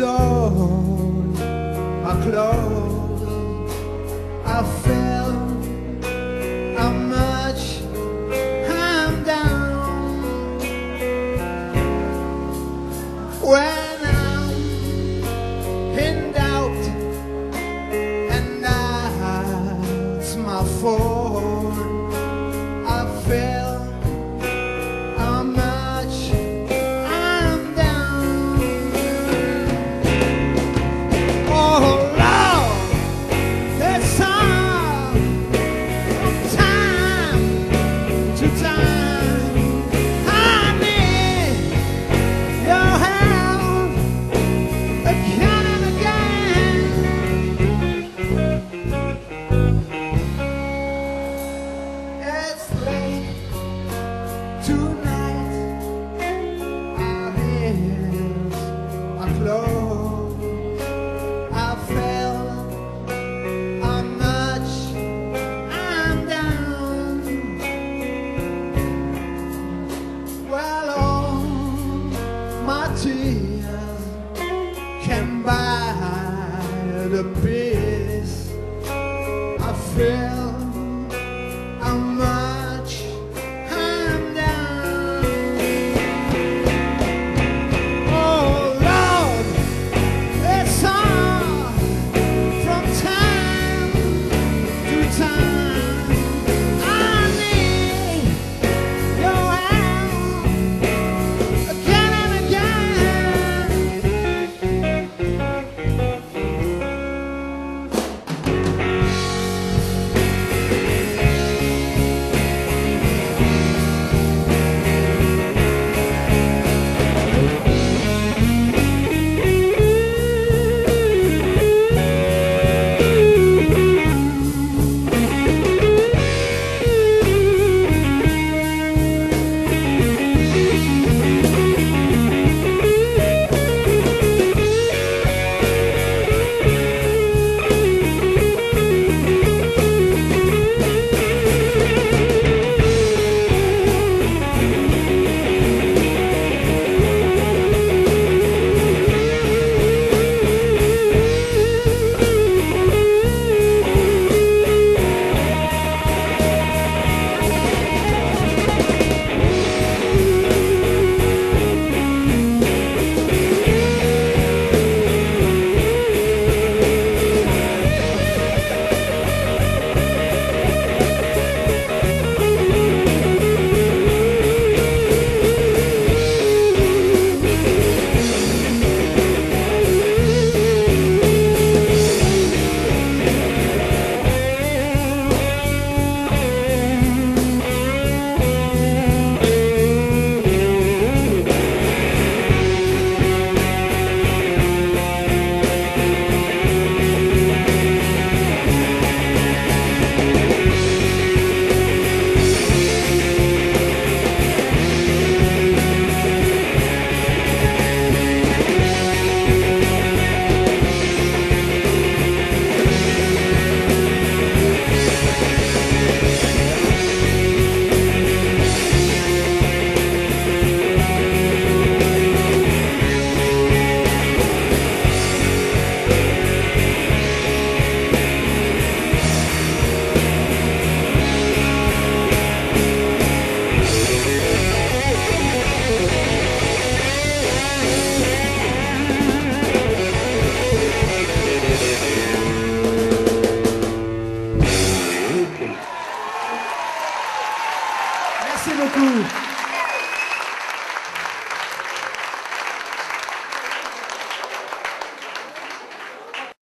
door I closed I fell How much I'm down. When I'm in doubt And that's my fault can buy the peace. I feel Merci beaucoup.